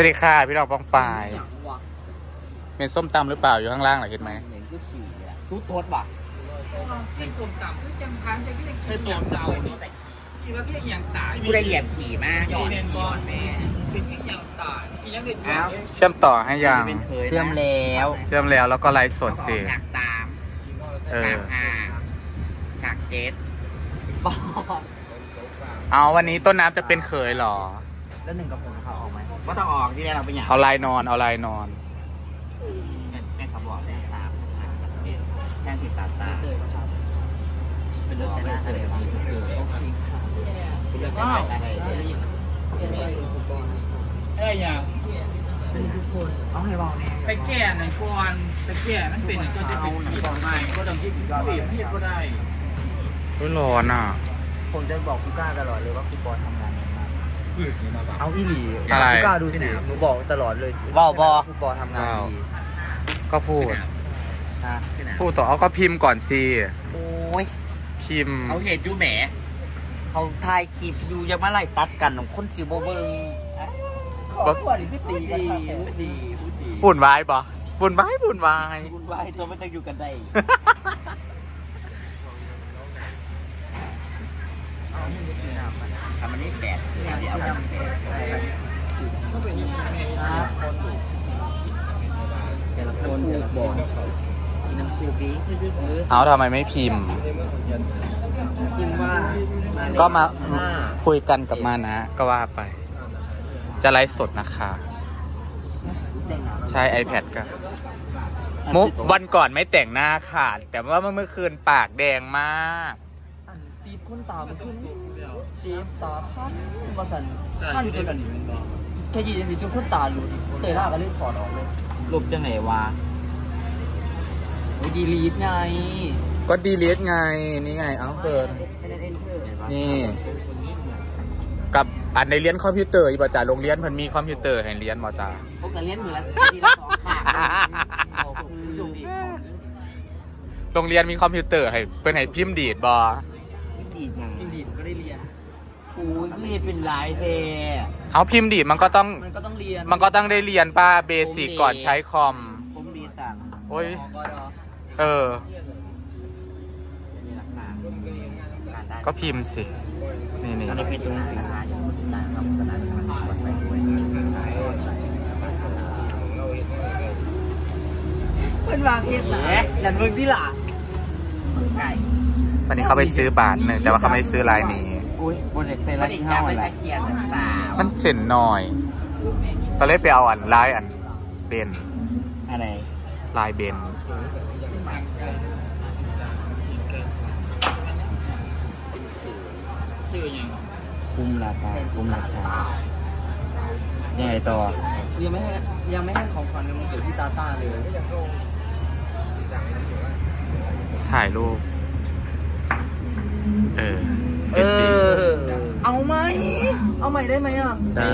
วัสดีค่ะพี่ดอกปองปายอย่างวะเป็นส้มตำหรือเปล่าอยู่ข้างล่างเหรอเห็นไหมเหม็นก็ฉี่อะตู้โต๊ดว่ะเป็นตุ่มต่ำคือจังพันจะก็ยังกินอย่างเก่านี่คิดว่าก็ยังอย่างตายกูได้เหยียบขี่มากยอดเรียนบอลแม่เป็นอย่างตายกินยังเด็ดเอ้าเชื่อมต่อให้ยังเป็นเคยนะเชื่อมแล้ว เชื่อมแล้วแล้วก็ไลฟ์สดเขาก็อสิอกฉากสามเออฉากห้าฉากเจ็ดบอกเอาวันนี้ต้นน้ำจะเป็นเขยเหรอ แล้วหนึ่งกับผมเขาออกไหม ก็ต้องออกที่แรกเราไปอย่างเอาลายนอนเอาลายนอนแม่แม่เขาบอกแม่สามแค่ติดตาตาเป็นเรื่องแต่หน้าทะเลมาคือเป็นเรื่องอะไรอะไรอะไรอย่างเอาให้บอกเนี่ยไปแก่ในก่อนไปแก่มันเป็นก็จะเป็นที่ต่อใหม่ก็ต้องที่ก็เปลี่ยนที่ก็ได้อุ้ยร้อนอะผมจะบอกคุก้าตลอดเลยว่าคุปอทำ งานมากเอาอีหลีอะไรคุก้าดูสิหนูบอกตลอดเลยบอบอคุปอทำงานดีก็พูดฮะพูดต่อเอาก็พิมพ์ก่อนสิโอ้ยพิมพ์เขาเห็นจูแหมเขาถ่ายคลิปอยู่ยังมาไล่ตัดกันของคนจิโบเบิงขอขวดที่ตีกันครับพูดดีพูดดีปุ่นไว้ปะปุ่นไว้ปุ่นไว้คุณวายตัวไม่ต้องอยู่กันได้ ทำมันนี่แปดเดี๋ยวเอาไปแปดแต่ละคนแต่ละคนน้ำคูบีเออเอาทำไมไม่พิมพ์คิดว่าก็มาคุยกันกับมานะ ก็ว่าไป จะไลฟ์สดนะคะ ใช้ iPad ก็มุกวันก่อนไม่แต่งหน้าขาดแต่ว่าเมื่อคืนปากแดงมากตีบคนตามันขึ้น ตีตาพันมาสั่นพันจนอันแค่ยีนสิจนคนตาหลุดเตยล่าก็เลยถอดออกเลยหลบจังไหนวะโอ้ดีลีดไง ก็ดีเลทไง นี่ไง เอาเปิดเอ็นเอนเตอร์นี่ กับอันในเรียนคอมพิวเตอร์อีบจ่าโรงเรียนเพิ่นมีคอมพิวเตอร์ให้เรียนบอจ่าพวกกันเลี้ยงมือละทีละสองขางจุ่มอีกโรงเรียนมีคอมพิวเตอร์ให้เพิ่นให้พิมพ์ดีดบ อ้ยนี่เป็นลายเทเอาพิมพ์ดีดมันก็ต้องมันก็ต้องเรียนมันก็ต้องได้เรียนป้าเบสิกก่อนใช้คอม ผมดีต่างโอ้ยก็ดอเออมีหลักฐานการได้ก็พิมพ์สิ นี่นี่อันนี้เป็นตัวหนังสือหาอย่างต่างครับขนาดมันมาใส่ด้วยเพื่อนวางเอ็ดนะยันเมืองที่หล่ะไก่วันนี้เขาไปซื้อบาทหนึ่งแต่ว่าเขาไม่ได้ซื้อลายนี้ อุ้ยบนเด็กเซไม่รั่ได้ที่แค่ห้าไม่อะไรตะเคียนสาวมันเฉนหน่อยก็เลยไปเอาอันลายอันเบนอะไรลายเบนชื่อยังคุมราคาคุมราคายังไงต่อ ยังไม่ให้ยังไม่ให้ของขวัญในมันเกิดที่ตาตาเลย ถ่ายรูป เออ เอ เจ็ดปี อ เอาไหม เอาใหม่ได้ไหมอะได้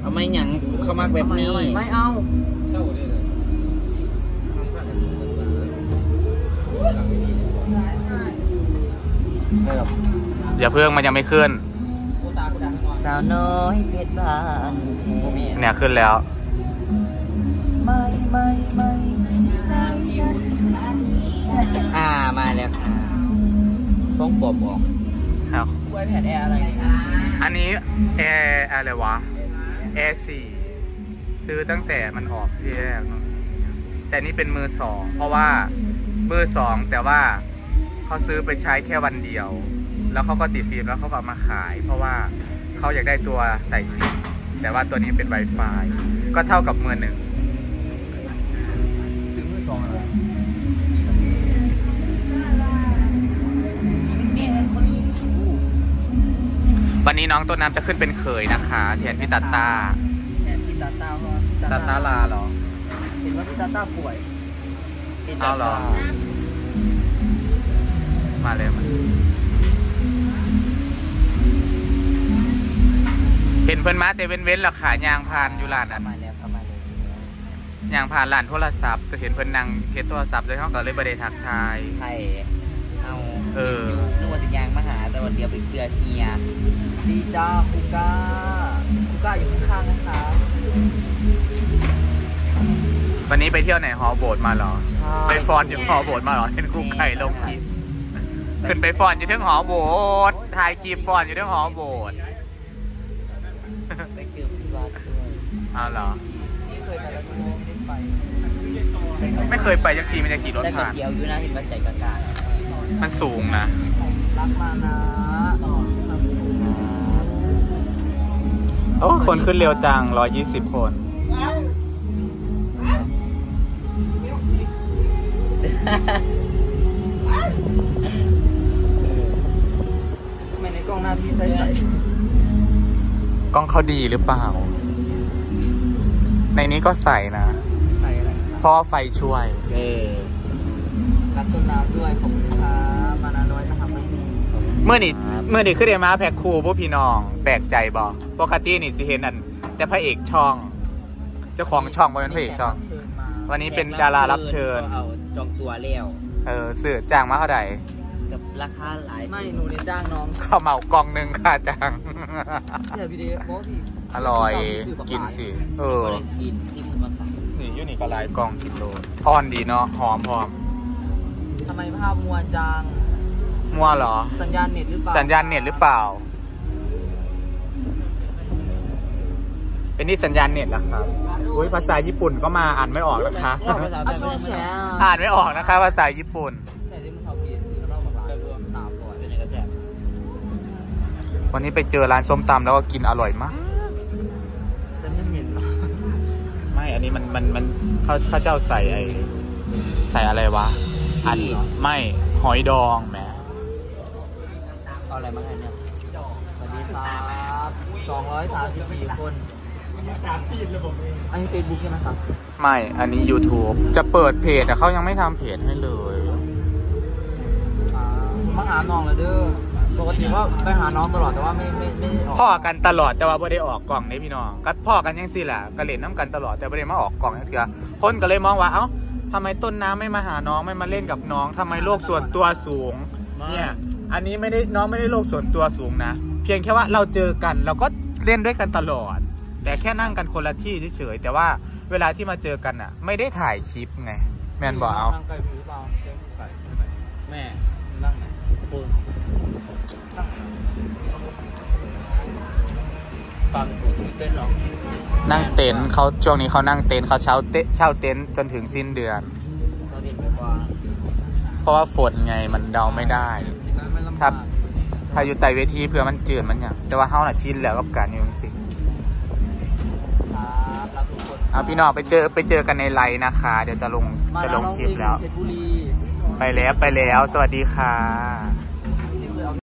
เอาไม่หยังเขามากแบบนี้ ไม่เอา อย่าเพิ่งมันยังไม่ขึ้น สาวน้อยเพชรบ้านแท้เนี่ยขึ้นแล้ว ไม่ไม่ไม่ใจฉันอ่ามาแล้วค่ะต้องปอบออกครับ iPad Air อะไรเนี่ย อันนี้แอร์อะไรวะแอร์สี่ซื้อตั้งแต่มันออกที่แรกแต่นี่เป็นมือสองเพราะว่ามือสองแต่ว่าเขาซื้อไปใช้แค่วันเดียว แล้วเขาก็ติดฟิล์มแล้วเขาก็เอามาขาย เพราะว่าเขาอยากได้ตัวใส่ซิมแต่ว่าตัวนี้เป็น Wi-Fi ก็เท่ากับมือหนึ่งซื้อมือสอง วันนี้น้องต้นน้ำจะขึ้นเป็นเขยนะคะแทนพี่ตาตาแทนพี่ตาต้าเพราะว่าพี่ตาตาลาเหรอ เห็นว่าพี่ตาต้าป่วยพี่ตเอาเหรอมาเลยมาเห็นเพิ่นมาแต่เว้นเว้นๆแล้วขายางผ่านอยู่ร้านนั้นมาแล้วเข้ามาเลยยางผ่านร้านโทรศัพท์ก็เห็นเพิ่นนั่งเฮ็ดโทรศัพท์เลยเขาก็เลยบ่ได้ทักทายไข่ เอาเออนึกว่าจะยางมาหาแต่วันเดียวไปเคลียร์เฮียดีจ้าคุก้าคุก้าอยู่ข้างๆนะคะ วันนี้ไปเที่ยวไหนหอโบสถ์มาเหรอใช่ไปฟอนอยู่หอโบสถ์มาเหรอเห็นกูไข่ลงคลิปขึ้นไปฟอนอยู่ที่หอโบสถ์ถ่ายคลิปฟอนอยู่ที่หอโบสถ์ไปเจอพี่วัดด้วยอ้าวเหรอที่เคยไปแล้วไม่ได้ไป ไม่เคยไปยักทีมันจะขี่รถแต่ก็ผ่านเสียวอยู่นะเห็นว่าใจกากา มันสูงนะ รักมานะอ๋อโอ้ คนขึ้นเร็วจัง120คน ทำไมในกล้องหน้าพี่ใสกล้องเขาดีหรือเปล่า ในนี้ก็ใส่นะๆใส่อะไรเพราะว่าไฟช่วย เอ อรักต้นน้ำด้วยขอบคุณครับมานาน้อยนะครับไม่มีเมื่อนี่เมื่อนี่ขึ้นเดมาแพ็คคู่พวกพี่น้อง แปลกใจบอปกตินี่สิเห็นนั่นแต่พระเอกช่อง เจ้าของช่องบ่เป็นพระเอกช่องเชิญมาวันนี้เป็นดารารับเชิญ เอาจองตัวแล้วเออสื่อจ้างมาเท่าไหร่กับราคาหลายไม่หนูเน้นจ้างน้องข้าวเหมากล่องหนึ่งค่าจ้างเดี๋ยวพี่เดชโบพี่อร่อยกินสิเออบ่ได้กินที่คุณมาสั่งนี่ยูนี่ก็หลายกล่องกินโลพอนดีเนาะหอมพร้อม ทำไมภาพมัวจัง มั่วเหรอ สัญญาณเน็ตหรือเปล่า สัญญาณเน็ตหรือเปล่า เป็นนี่สัญญาณเน็ตเหรอครับอุ้ยภาษาญี่ปุ่นก็มาอ่านไม่ออกนะคะว่าภาษาแบบไม่ได้อ่านไม่ออกนะคะ ภาษาญี่ปุ่นแต่ที่มันชาวเพียนซื้อน้ำเหล้ามาบ้างสามร้อยเป็นยังกระแสวันนี้ไปเจอร้านส้มตำแล้วก็กินอร่อยมากแต่ไม่เหม็นหรอไม่ อันนี้มันมันมันเขาเขาเจ้าใส่ไอใส่อะไรวะ อันไม่หอยดองแหมเอาอะไรมาให้เนี่ยสวัสดีครับสองร้อยสามสิบสี่คนอันนี้เฟซบุ๊กใช่ไหมครับ ไม่ อันนี้ YouTube จะเปิดเพจแต่เขายังไม่ทำเพจให้เลยอ่ามาหาน้องเลยเด้อ ปกติก็ไปหาน้องตลอดแต่ว่าไม่ไม่ไม่ได้ออกพ่อกันตลอดแต่ว่าไม่ได้ออกกล่องนี่พี่น้อง ก็พ่อกันยังสิแหละก็เล่นน้ำกันตลอดแต่ไม่ได้มาออกกล่องนั่นเถื่อคนก็เลยมองว่าเอ้า ทำไมต้นน้ำไม่มาหาน้องไม่มาเล่นกับน้องทำไมโลกส่วนตัวสูง เนี่ย อันนี้ไม่ได้น้องไม่ได้โลกส่วนตัวสูงนะ เพียงแค่ว่าเราเจอกันเราก็เล่นด้วยกันตลอด แต่แค่นั่งกันคนละที่เฉยๆแต่ว่าเวลาที่มาเจอกันอะ ไม่ได้ถ่ายคลิปไง แมนบอกเอา นั่งไก่ผีหรือเปล่าเลี้ยงไก่แม่นั่งไหนคุณนั่งไหนฟังเต้นเหรอนั่งเต็นท์เขาช่วงนี้เขานั่งเต็นท์เขาเช่าเตเช่าเต็นท์จนถึงสิ้นเดือนเราเด่นแบบว่าเพราะว่าฝนไงมันเดาไม่ได้ ไม่ลำครับาบกถ้าอยู่ใต้เวทีเพื่อมันจืดมันอย่างแต่ว่าเฮาน่ะชินแล้วกับการอยู่จังซี่ครับรับทุกคนเอาพี่น้องไปเจอไปเจอกันในไลน์นะคะ เดี๋ยวจะลงมาจะลแล้วงน้องคลิปแล้วเพชรบุรี ไปแล้วไปแล้ว สวัสดีค่ะ